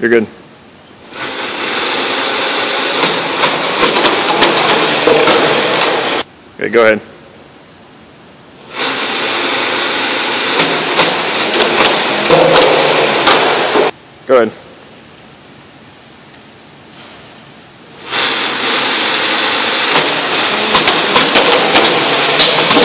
You're good. Okay, go ahead. Go ahead.